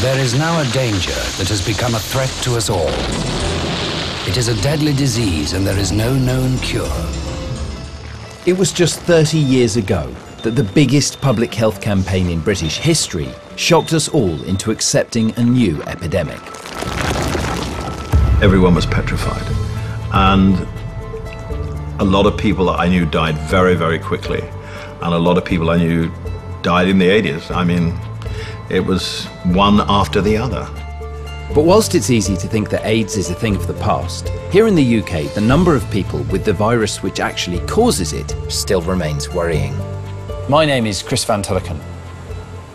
There is now a danger that has become a threat to us all. It is a deadly disease and there is no known cure. It was just 30 years ago that the biggest public health campaign in British history shocked us all into accepting a new epidemic. Everyone was petrified. And a lot of people that I knew died very, very quickly. And a lot of people I knew died in the 80s. I mean, it was one after the other. But whilst it's easy to think that AIDS is a thing of the past, here in the UK, the number of people with the virus which actually causes it still remains worrying. My name is Chris Van Tulleken.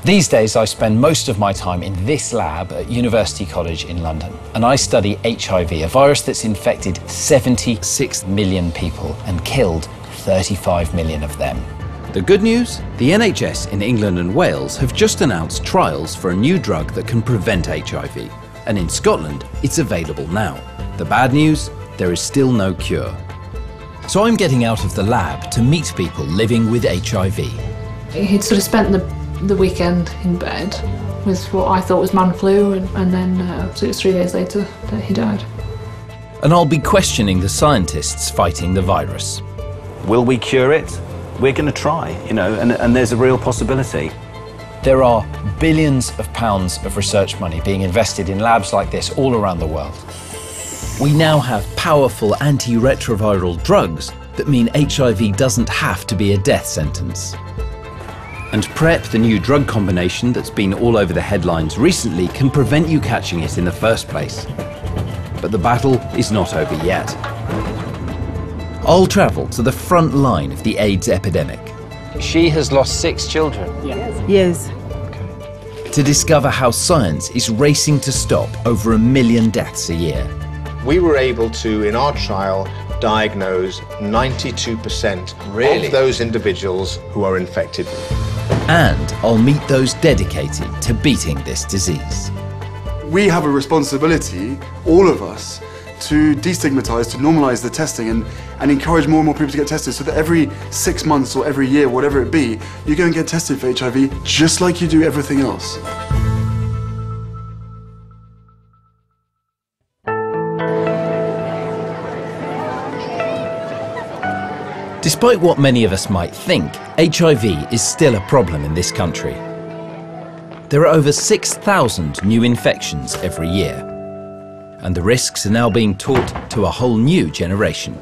These days, I spend most of my time in this lab at University College in London, and I study HIV, a virus that's infected 76 million people and killed 35 million of them. The good news? The NHS in England and Wales have just announced trials for a new drug that can prevent HIV. And in Scotland, it's available now. The bad news? There is still no cure. So I'm getting out of the lab to meet people living with HIV. He'd sort of spent the, the weekend in bed with what I thought was man flu, and, and then uh, so it was three days later that he died. And I'll be questioning the scientists fighting the virus. Will we cure it? We're going to try, you know, and, and there's a real possibility. There are billions of pounds of research money being invested in labs like this all around the world. We now have powerful antiretroviral drugs that mean HIV doesn't have to be a death sentence. And PrEP, the new drug combination that's been all over the headlines recently, can prevent you catching it in the first place. But the battle is not over yet. I'll travel to the front line of the AIDS epidemic. She has lost six children. Yes. yes. To discover how science is racing to stop over a million deaths a year. We were able to, in our trial, diagnose 92% really? of those individuals who are infected. And I'll meet those dedicated to beating this disease. We have a responsibility, all of us, to destigmatize, to normalize the testing and, and encourage more and more people to get tested so that every six months or every year, whatever it be, you go and get tested for HIV just like you do everything else. Despite what many of us might think, HIV is still a problem in this country. There are over 6,000 new infections every year and the risks are now being taught to a whole new generation.